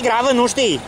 mai gravă, nu știi?